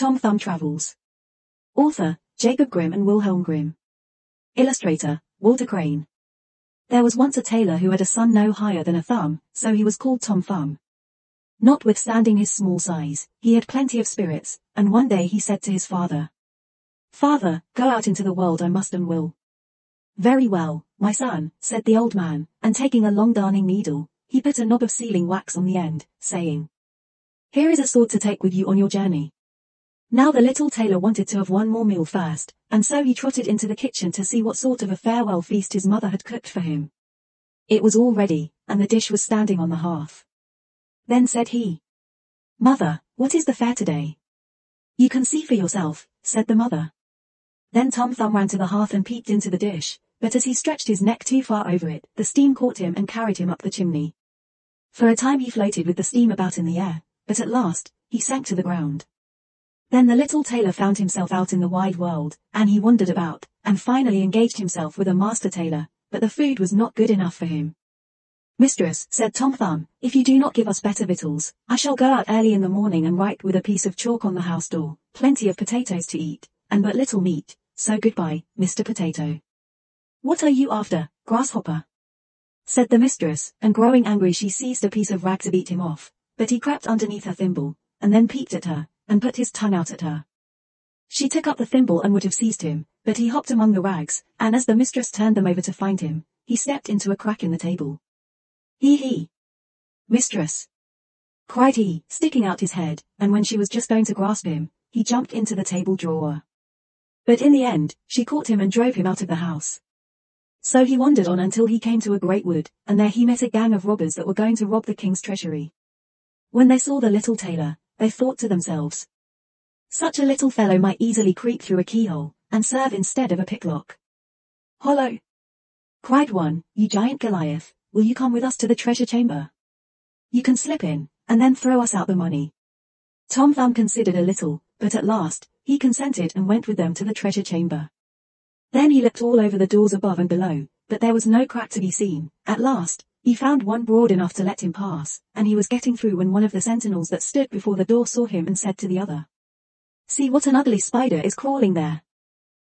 Tom Thumb Travels. Author, Jacob Grimm and Wilhelm Grimm. Illustrator, Walter Crane. There was once a tailor who had a son no higher than a thumb, so he was called Tom Thumb. Notwithstanding his small size, he had plenty of spirits, and one day he said to his father, Father, go out into the world I must and will. Very well, my son, said the old man, and taking a long darning needle, he put a knob of sealing wax on the end, saying, Here is a sword to take with you on your journey. Now the little tailor wanted to have one more meal first, and so he trotted into the kitchen to see what sort of a farewell feast his mother had cooked for him. It was all ready, and the dish was standing on the hearth. Then said he, Mother, what is the fare today? You can see for yourself, said the mother. Then Tom Thumb ran to the hearth and peeped into the dish, but as he stretched his neck too far over it, the steam caught him and carried him up the chimney. For a time he floated with the steam about in the air, but at last, he sank to the ground. Then the little tailor found himself out in the wide world, and he wandered about, and finally engaged himself with a master tailor, but the food was not good enough for him. Mistress, said Tom Thumb, if you do not give us better victuals, I shall go out early in the morning and write with a piece of chalk on the house door, plenty of potatoes to eat, and but little meat, so goodbye, Mr. Potato. What are you after, grasshopper? said the mistress, and growing angry she seized a piece of rag to beat him off, but he crept underneath her thimble, and then peeped at her, and put his tongue out at her. She took up the thimble and would have seized him, but he hopped among the rags, and as the mistress turned them over to find him, he stepped into a crack in the table. He he. Mistress. Cried he, sticking out his head, and when she was just going to grasp him, he jumped into the table drawer. But in the end, she caught him and drove him out of the house. So he wandered on until he came to a great wood, and there he met a gang of robbers that were going to rob the king's treasury. When they saw the little tailor, they thought to themselves. Such a little fellow might easily creep through a keyhole, and serve instead of a picklock. Hollow! Cried one, you giant Goliath, will you come with us to the treasure chamber? You can slip in, and then throw us out the money. Tom Thumb considered a little, but at last, he consented and went with them to the treasure chamber. Then he looked all over the doors above and below, but there was no crack to be seen. At last, he found one broad enough to let him pass, and he was getting through when one of the sentinels that stood before the door saw him and said to the other. See what an ugly spider is crawling there.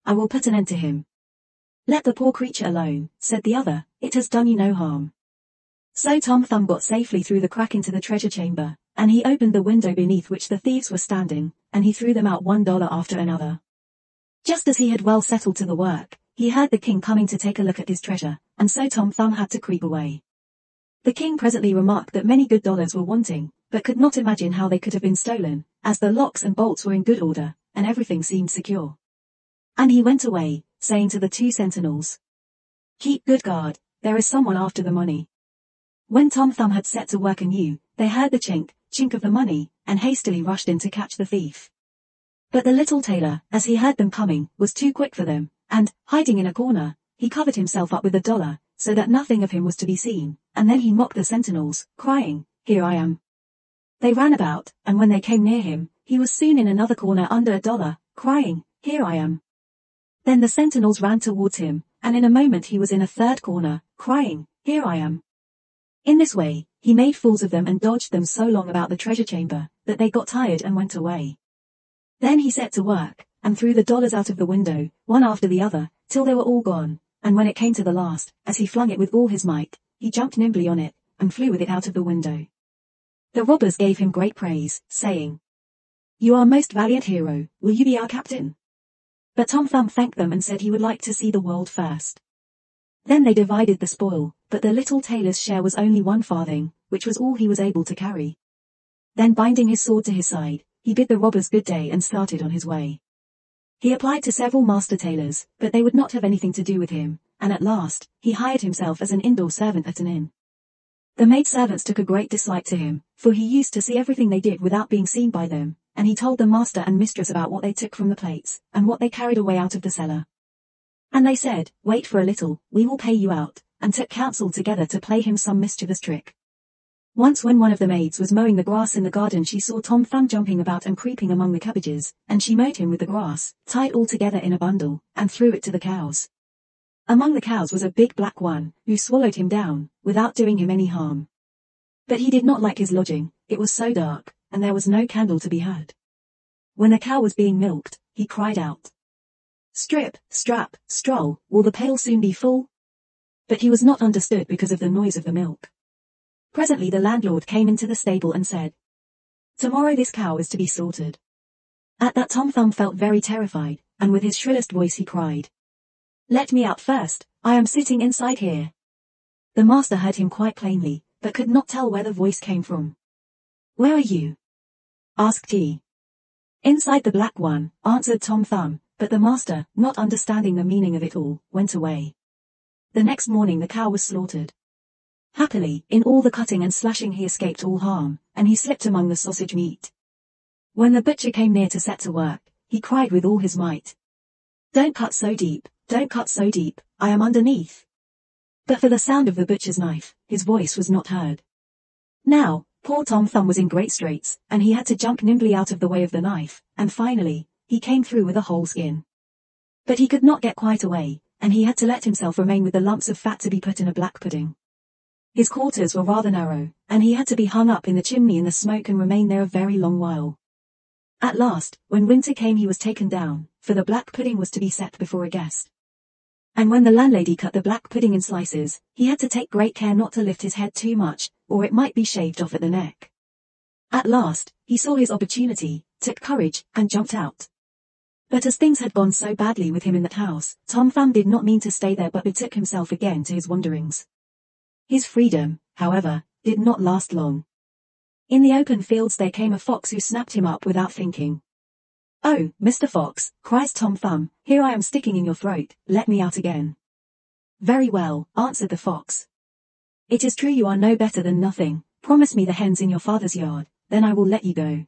I will put an end to him. Let the poor creature alone, said the other, it has done you no harm. So Tom Thumb got safely through the crack into the treasure chamber, and he opened the window beneath which the thieves were standing, and he threw them out one dollar after another. Just as he had well settled to the work, he heard the king coming to take a look at his treasure, and so Tom Thumb had to creep away. The king presently remarked that many good dollars were wanting, but could not imagine how they could have been stolen, as the locks and bolts were in good order, and everything seemed secure. And he went away, saying to the two sentinels, Keep good guard, there is someone after the money. When Tom Thumb had set to work anew, they heard the chink, chink of the money, and hastily rushed in to catch the thief. But the little tailor, as he heard them coming, was too quick for them, and, hiding in a corner, he covered himself up with a dollar, so that nothing of him was to be seen, and then he mocked the sentinels, crying, Here I am. They ran about, and when they came near him, he was soon in another corner under a dollar, crying, Here I am. Then the sentinels ran towards him, and in a moment he was in a third corner, crying, Here I am. In this way, he made fools of them and dodged them so long about the treasure chamber, that they got tired and went away. Then he set to work, and threw the dollars out of the window, one after the other, till they were all gone, and when it came to the last, as he flung it with all his might, he jumped nimbly on it, and flew with it out of the window. The robbers gave him great praise, saying, You are most valiant hero, will you be our captain? But Tom Thumb thanked them and said he would like to see the world first. Then they divided the spoil, but the little tailor's share was only one farthing, which was all he was able to carry. Then binding his sword to his side, he bid the robbers good day and started on his way. He applied to several master tailors, but they would not have anything to do with him, and at last, he hired himself as an indoor servant at an inn. The maid servants took a great dislike to him, for he used to see everything they did without being seen by them, and he told the master and mistress about what they took from the plates, and what they carried away out of the cellar. And they said, wait for a little, we will pay you out, and took counsel together to play him some mischievous trick. Once when one of the maids was mowing the grass in the garden she saw Tom Thumb jumping about and creeping among the cabbages, and she mowed him with the grass, tied all together in a bundle, and threw it to the cows. Among the cows was a big black one, who swallowed him down, without doing him any harm. But he did not like his lodging, it was so dark, and there was no candle to be had. When a cow was being milked, he cried out. Strip, strap, stroll, will the pail soon be full? But he was not understood because of the noise of the milk. Presently the landlord came into the stable and said, Tomorrow this cow is to be slaughtered. At that Tom Thumb felt very terrified, and with his shrillest voice he cried. Let me out first, I am sitting inside here. The master heard him quite plainly, but could not tell where the voice came from. Where are you? asked he. Inside the black one, answered Tom Thumb, but the master, not understanding the meaning of it all, went away. The next morning the cow was slaughtered. Happily, in all the cutting and slashing he escaped all harm, and he slipped among the sausage meat. When the butcher came near to set to work, he cried with all his might. Don't cut so deep, don't cut so deep, I am underneath. But for the sound of the butcher's knife, his voice was not heard. Now, poor Tom Thumb was in great straits, and he had to jump nimbly out of the way of the knife, and finally, he came through with a whole skin. But he could not get quite away, and he had to let himself remain with the lumps of fat to be put in a black pudding. His quarters were rather narrow, and he had to be hung up in the chimney in the smoke and remain there a very long while. At last, when winter came he was taken down, for the black pudding was to be set before a guest. And when the landlady cut the black pudding in slices, he had to take great care not to lift his head too much, or it might be shaved off at the neck. At last, he saw his opportunity, took courage, and jumped out. But as things had gone so badly with him in that house, Tom Thumb did not mean to stay there but betook himself again to his wanderings. His freedom, however, did not last long. In the open fields there came a fox who snapped him up without thinking. Oh, Mr. Fox, cries Tom Thumb, here I am sticking in your throat, let me out again. Very well, answered the fox. It is true you are no better than nothing, promise me the hens in your father's yard, then I will let you go.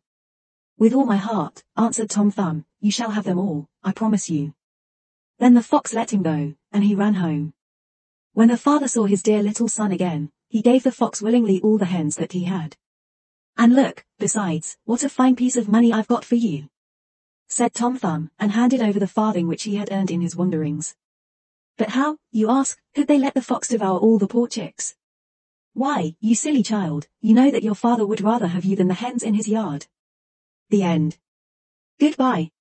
With all my heart, answered Tom Thumb, you shall have them all, I promise you. Then the fox let him go, and he ran home. When the father saw his dear little son again, he gave the fox willingly all the hens that he had. And look, besides, what a fine piece of money I've got for you said Tom Thumb, and handed over the farthing which he had earned in his wanderings. But how, you ask, could they let the fox devour all the poor chicks? Why, you silly child, you know that your father would rather have you than the hens in his yard. The end. Goodbye.